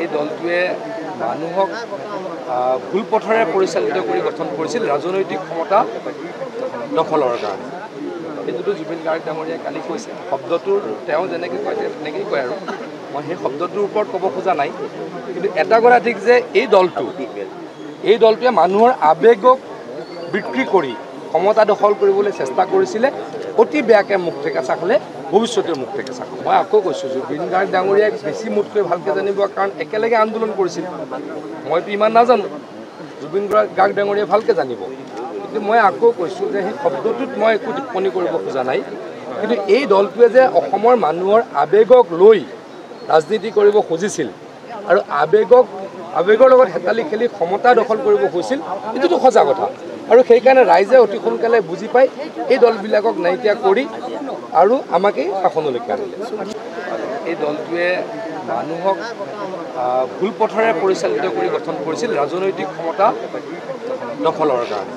এই দলটোৱে মানুহক ভুল পথেৰে পৰিচালিত কৰি গঠন কৰিছিল ৰাজনৈতিক ক্ষমতা দখলৰ কাৰণে। সেইটোতো জুবিন গাৰ্গ ডাঙৰীয়াই কালি কৈছে। শব্দটোৰ তেওঁ যেনেকৈ কয় তেনেকেই কয় আৰু। মই সেই শব্দটোৰ ওপৰত ক'ব খোজা নাই। কিন্তু এটা কথা ঠিক যে এই দলটো এই দলটোৱে মানুহৰ আৱেগক বিক্ৰী কৰি ক্ষমতা দখল কৰিবলৈ চেষ্টা কৰিছিলে। অতি বেয়াকৈ মুখ ঠেকেচা খালে ভৱিষ্যতেও মুখ ঠেকেচা খাব মই আকৌ কৈছোঁ জুবিন গাৰ্গ ডাঙৰীয়াক বেছি মোতকৈ ভালকৈ জানিব কাৰণ একেলগে আন্দোলন কৰিছিল। মইতো ইমান নাজানো। জুবিন গাৰ্গ ডাঙৰীয়াই ভালকৈ জানিব। কিন্তু মই আকৌ কৈছোঁ যে সেই শব্দটোত মই একো টিপ্পনী কৰিব খোজা নাই। কিন্তু এই দলটোৱে যে অসমৰ মানুহৰ আৱেগক লৈ ৰাজনীতি কৰিব খুজিছিল আৰু আৱেগক আৱেগৰ লগত হেতালি খেলি ক্ষমতা দখল কৰিব খুজিছিল এইটোতো সঁচা কথা। আৰু সেইকাৰণে ৰাইজে অতি সোনকালে বুজি পাই এই দলবিলাকক নাইকিয়া কৰি আৰু আমাকেই শাসনলৈকে আনিলে। এই দলটোৱে মানুহক ভুল পথেৰে পৰিচালিত কৰি গঠন কৰিছিল ৰাজনৈতিক ক্ষমতা দখলৰ কাৰণে।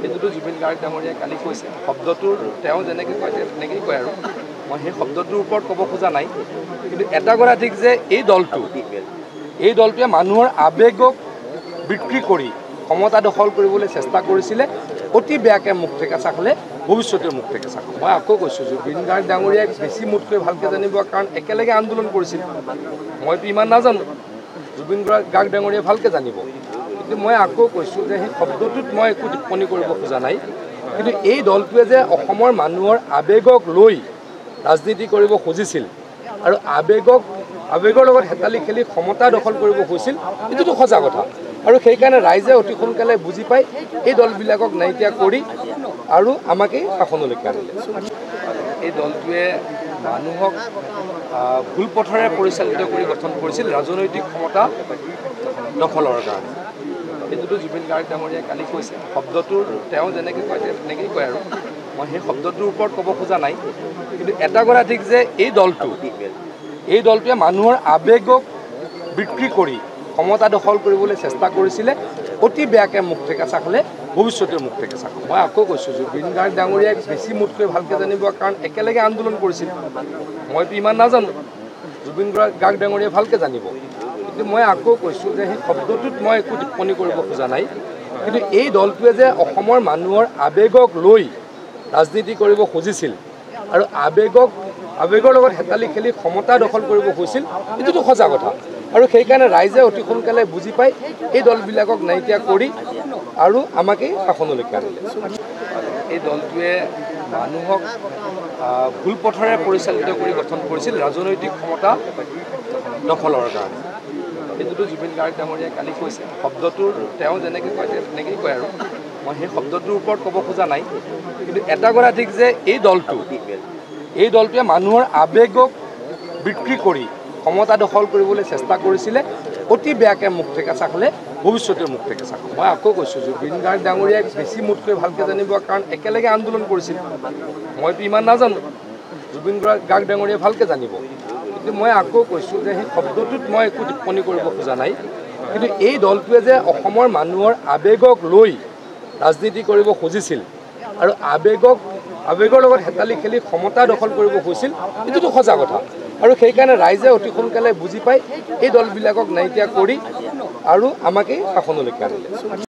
সেইটোতো জুবিন গাৰ্গ ডাঙৰীয়াই কালি কৈছে শব্দটোৰ তেওঁ যেনেকৈ কয় তেনেকেই কয় আৰু। মই সেই শব্দটোৰ ওপৰত ক'ব খোজা নাই কিন্তু এটা কথা ঠিক যে এই দলটো এই দলটোৱে মানুহৰ আৱেগক বিক্ৰী কৰি ক্ষমতা দখল কৰিবলৈ চেষ্টা কৰিছিলে অতি বেয়াকৈ মুখ ঠেকেচা খালে ভৱিষ্যতেও মুখ ঠেকেচা খাব মই আকৌ কৈছোঁ জুবিন গাৰ্গ ডাঙৰীয়াক বেছি মোতকৈ ভালকৈ জানিব কাৰণ একেলগে আন্দোলন কৰিছিল। মইতো ইমান নাজানো। জুবিন গাৰ্গ ডাঙৰীয়াই ভালকৈ জানিব। কিন্তু মই আকৌ কৈছোঁ যে সেই শব্দটোত মই একো টিপ্পনী কৰিব খোজা নাই। কিন্তু এই দলটোৱে যে অসমৰ মানুহৰ আৱেগক লৈ ৰাজনীতি কৰিব খুজিছিল আৰু আৱেগক আৱেগৰ লগত হেতালি খেলি ক্ষমতা দখল কৰিব খুজিছিল এইটোতো সঁচা কথা। আৰু সেইকাৰণে ৰাইজে অতি সোনকালে বুজি পাই এই দলবিলাকক নাইকিয়া কৰি আৰু আমাকেই শাসনলৈকে আনিলে। এই দলটোৱে মানুহক ভুল পথেৰে পৰিচালিত কৰি গঠন কৰিছিল ৰাজনৈতিক ক্ষমতা দখলৰ কাৰণে। সেইটোতো জুবিন গাৰ্গ ডাঙৰীয়াই কালি কৈছে। শব্দটোৰ তেওঁ যেনেকৈ কয় তেনেকেই কয় আৰু। মই সেই শব্দটোৰ ওপৰত ক'ব খোজা নাই। কিন্তু এটা কথা ঠিক যে এই দলটো এই দলটোৱে মানুহৰ আৱেগক বিক্ৰী কৰি ক্ষমতা দখল কৰিবলৈ চেষ্টা কৰিছিলে। অতি বেয়াকৈ মুখ ঠেকেচা খালে ভৱিষ্যতেও মুখ ঠেকেচা খাব মই আকৌ কৈছোঁ জুবিন গাৰ্গ ডাঙৰীয়াক বেছি মোতকৈ ভালকৈ জানিব কাৰণ একেলগে আন্দোলন কৰিছিল। মইতো ইমান নাজানো। জুবিন গাৰ্গ ডাঙৰীয়াই ভালকৈ জানিব। কিন্তু মই আকৌ কৈছোঁ যে সেই শব্দটোত মই একো টিপ্পনী কৰিব খোজা নাই। কিন্তু এই দলটোৱে যে অসমৰ মানুহৰ আৱেগক লৈ ৰাজনীতি কৰিব খুজিছিল আৰু আৱেগক আৱেগৰ লগত হেতালি খেলি ক্ষমতা দখল কৰিব খুজিছিল এইটোতো সঁচা কথা। আৰু সেইকাৰণে ৰাইজে অতি সোনকালে বুজি পাই এই দলবিলাকক নাইকিয়া কৰি আৰু আমাকেই শাসনলৈকে আনিলে। এই দলটোৱে মানুহক ভুল পথেৰে পৰিচালিত কৰি গঠন কৰিছিল ৰাজনৈতিক ক্ষমতা দখলৰ কাৰণে। সেইটোতো জুবিন গাৰ্গ ডাঙৰীয়াই কালি কৈছে শব্দটোৰ তেওঁ যেনেকৈ কয় তেনেকেই কয় আৰু। মই সেই শব্দটোৰ ওপৰত ক'ব খোজা নাই। কিন্তু এটা কথা ঠিক যে এই দলটো এই দলটোৱে মানুহৰ আৱেগক বিক্ৰী কৰি ক্ষমতা দখল কৰিবলৈ চেষ্টা কৰিছিলে। অতি বেয়াকৈ মুখ ঠেকেচা খালে ভৱিষ্যতেও মুখ ঠেকেচা খাব মই আকৌ কৈছোঁ জুবিন গাৰ্গ ডাঙৰীয়াক বেছি মোতকৈ ভালকৈ জানিব কাৰণ একেলগে আন্দোলন কৰিছিল। মইতো ইমান নাজানো। জুবিন গাৰ্গ ডাঙৰীয়াই ভালকৈ জানিব। কিন্তু মই আকৌ কৈছোঁ যে সেই শব্দটোত মই একো টিপ্পনী কৰিব খোজা নাই। কিন্তু এই দলটোৱে যে অসমৰ মানুহৰ আৱেগক লৈ ৰাজনীতি কৰিব খুজিছিল আৰু আৱেগক আৱেগৰ লগত হেতালি খেলি ক্ষমতা দখল কৰিব খুজিছিল এইটোতো সঁচা কথা। আৰু সেইকাৰণে ৰাইজে অতি সোনকালে বুজি পাই এই দলবিলাকক নাইকিয়া কৰি আৰু আমাকেই শাসনলৈকে আনিলে।